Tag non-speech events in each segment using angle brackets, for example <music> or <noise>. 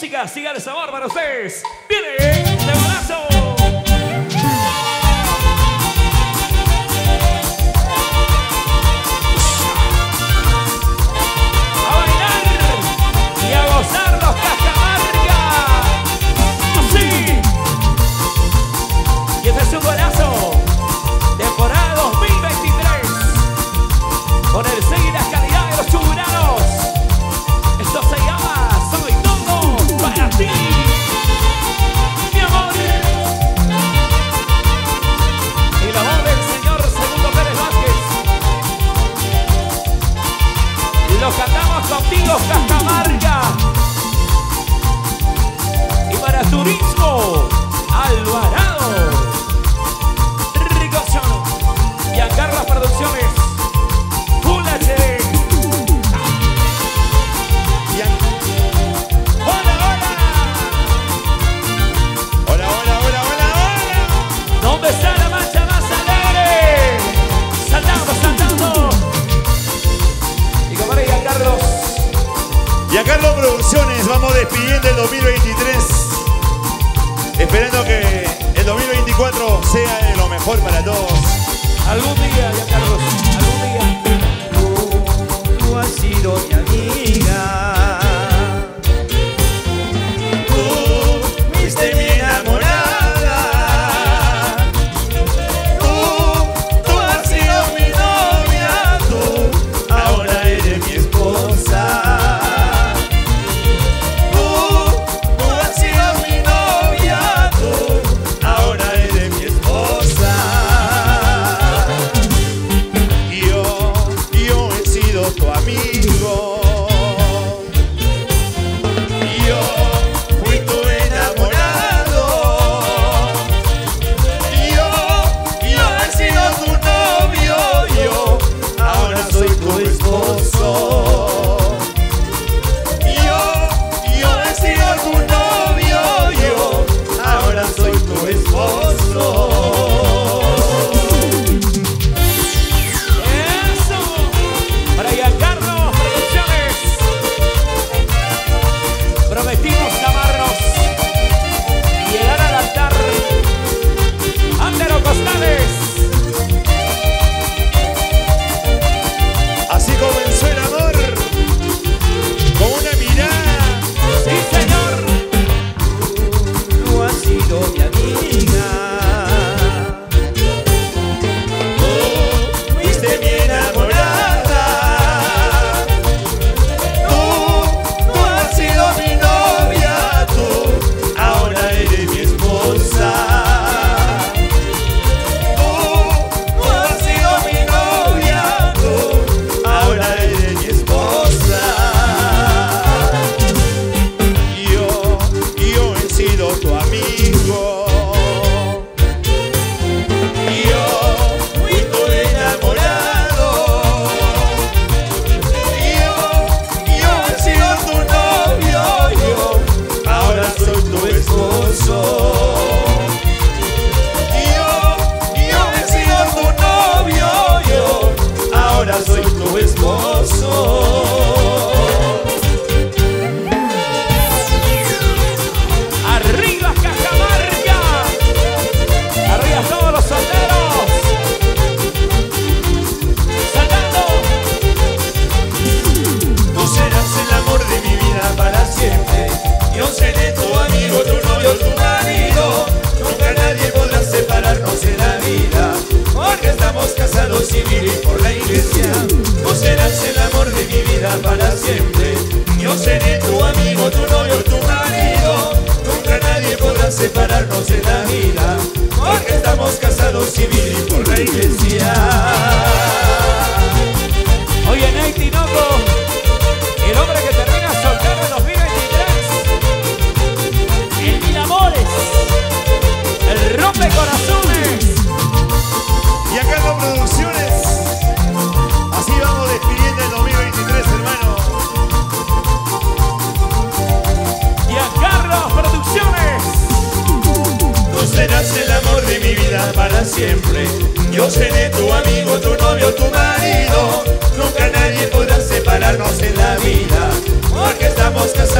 música, siga el sabor para ustedes. Viene de balazo.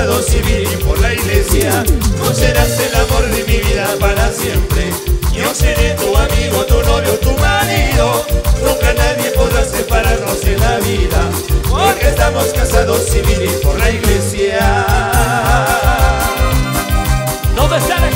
Casados civil y por la iglesia. Tú serás el amor de mi vida para siempre. Yo seré tu amigo, tu novio, tu marido. Nunca nadie podrá separarnos en la vida. Porque estamos casados civil y por la iglesia. ¿Dónde está la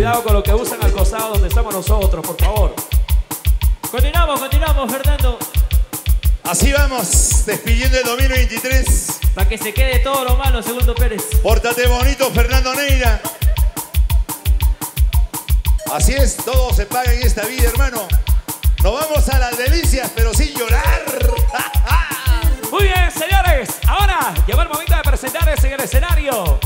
cuidado con lo que usan al costado donde estamos nosotros, por favor. Continuamos, continuamos, Fernando. Así vamos, despidiendo el 2023. Para que se quede todo lo malo, segundo Pérez. Pórtate bonito, Fernando Neira. Así es, todo se paga en esta vida, hermano. Nos vamos a las delicias, pero sin llorar. <laughs> Muy bien, señores. Ahora llegó el momento de presentarles en el escenario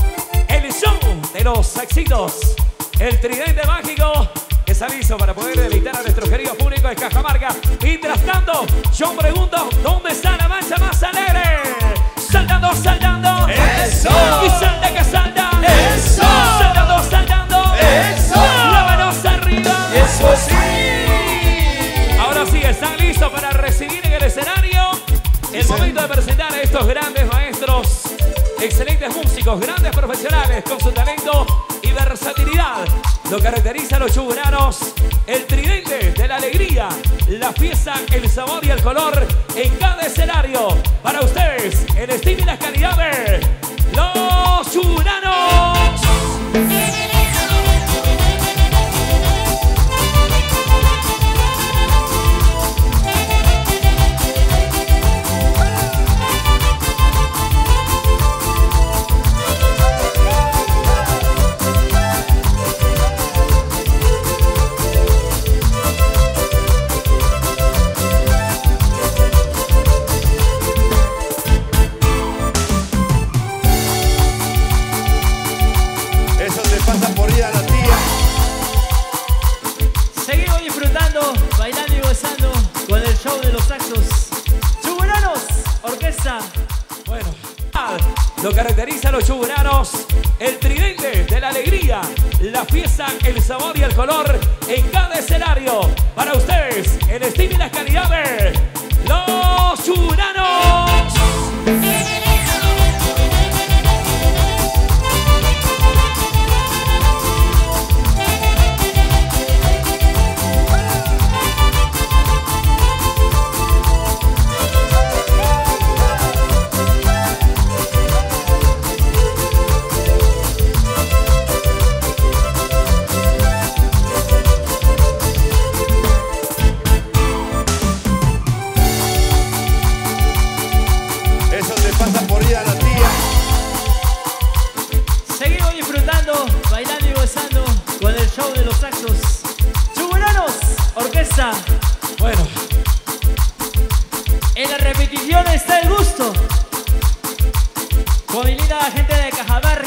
el show de los éxitos. El tridente mágico está listo para poder deleitar a nuestro querido público de Cajamarca. Mientras tanto, yo pregunto, ¿dónde está la mancha más alegre? Saltando, saltando. ¡Eso! Y salta que salta. ¡Eso! Saltando, saltando. ¡Eso! La manos arriba. Eso sí. Ahora sí, están listos para recibir en el escenario el momento de presentar a estos grandes maestros, excelentes músicos, grandes profesionales con su talento y versatilidad. Lo caracteriza los chuburanos, el tridente de la alegría, la fiesta, el sabor y el color en cada escenario. Para ustedes, el estilo y las calidades, los chuburanos. El estilo y las calidades,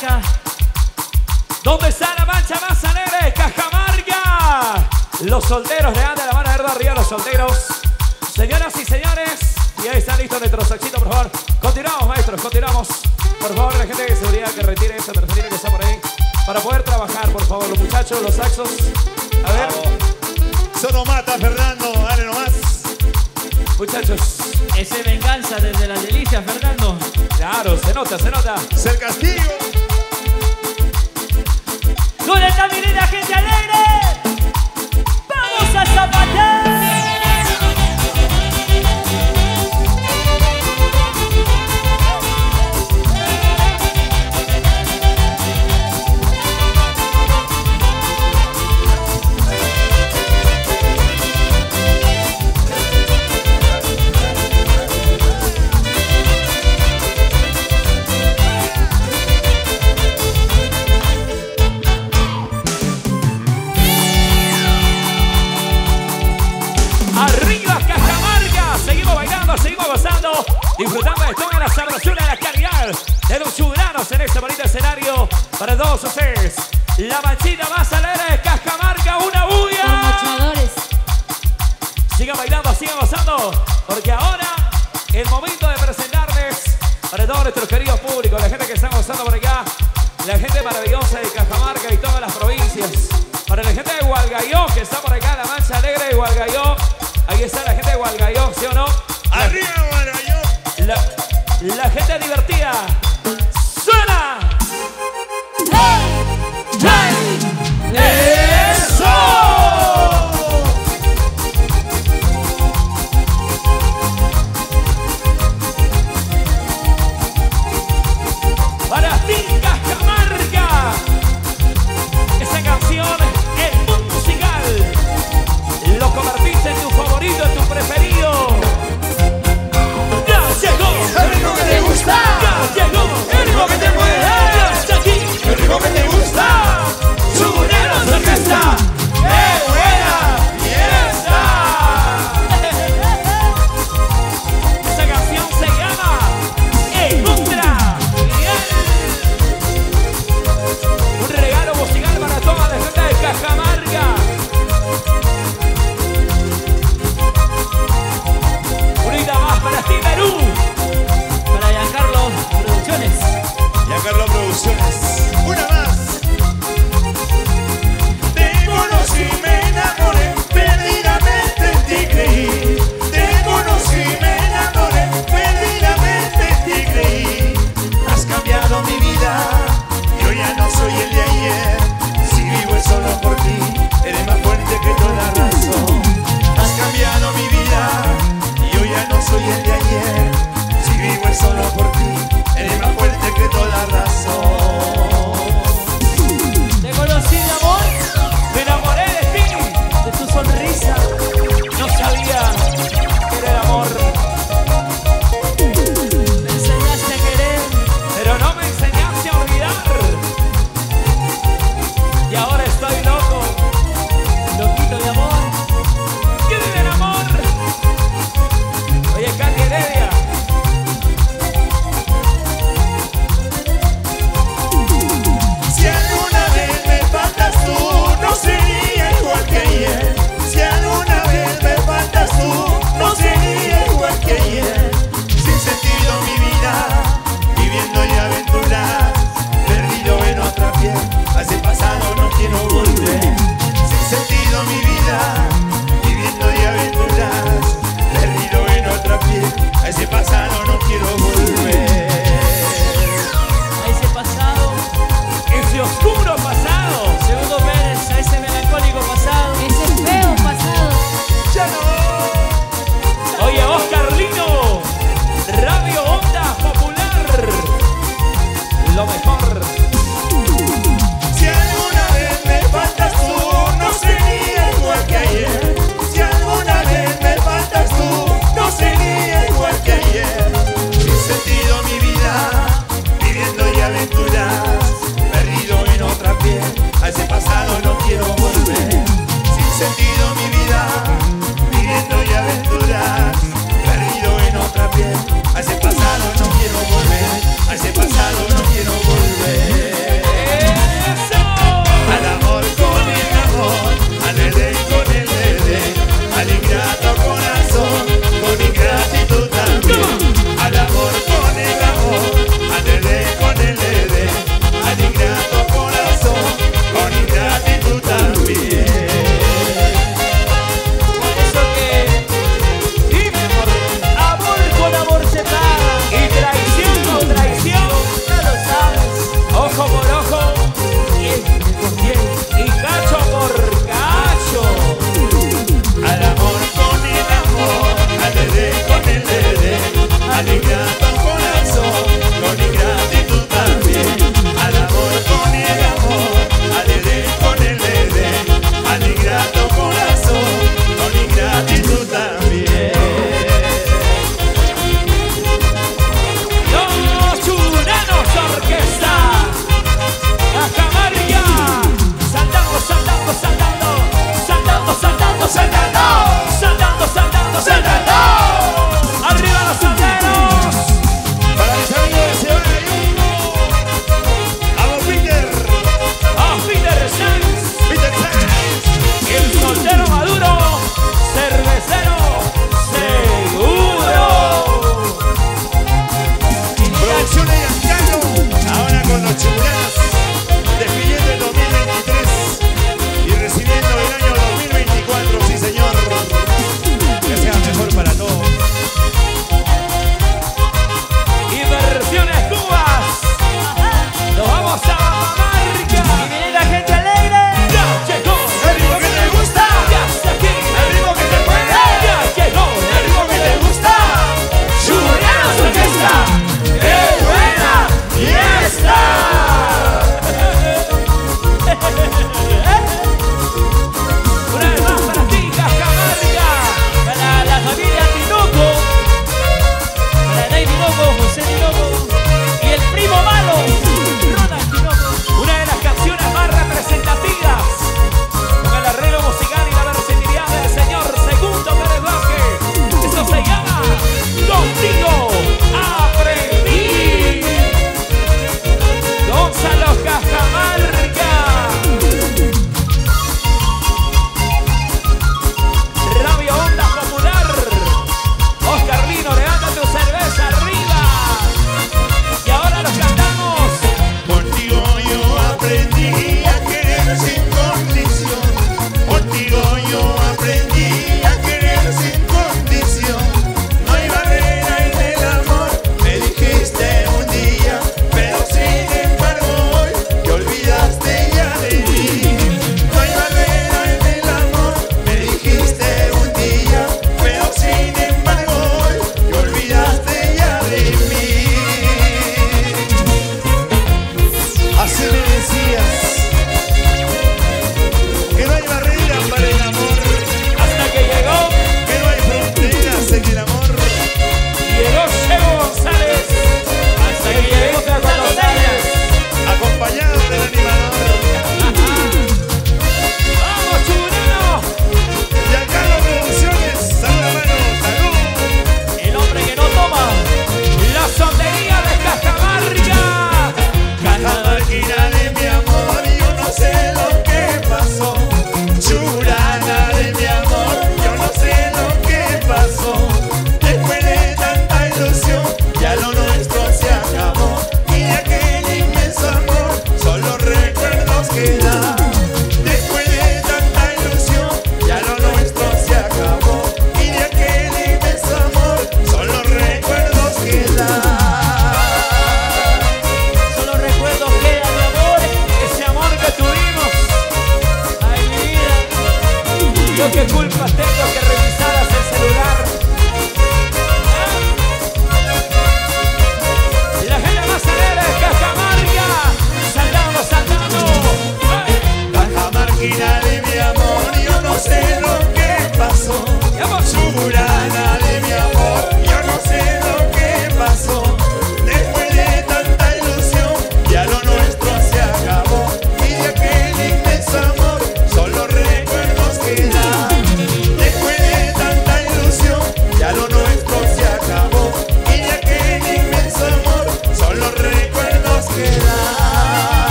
Cajamarca. ¿Dónde está la mancha más alegre? Cajamarca. Los solteros, le dan de la mano de arriba a los solteros. Señoras y señores, y ahí está listo nuestro saxito, por favor. Continuamos, maestros, continuamos. Por favor, la gente de seguridad que retire esa persona que está por ahí. Para poder trabajar, por favor, los muchachos, los saxos. A ver, Eso no mata, Fernando. Dale nomás. muchachos. Ese venganza desde la delicia, Fernando. Claro, se nota, se nota. Es el castigo. ¿Dónde está mi linda gente alegre? ¡Vamos a zapatear! Hualgayó, ahí está la gente de Hualgayó, ¿sí o no? Arriba, la, la gente divertida.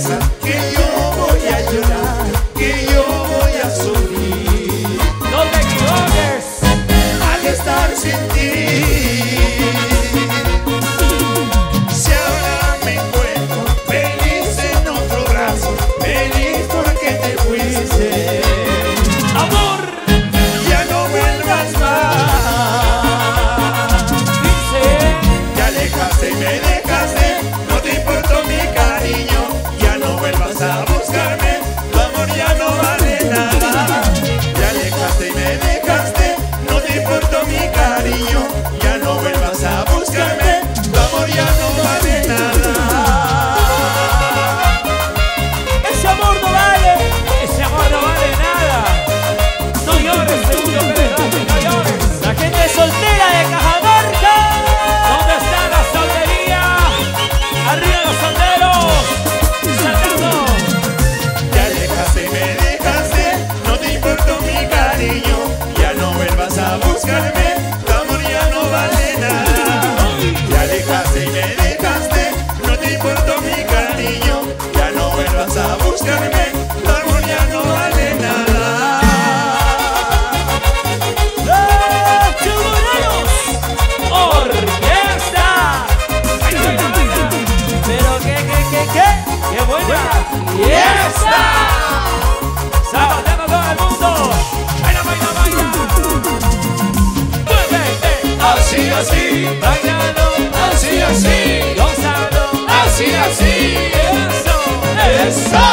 belleza bailalo, así, así, gózalo, así, así. eso, ¡Eso!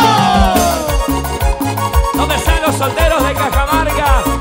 ¿Dónde están los solteros de Cajamarca?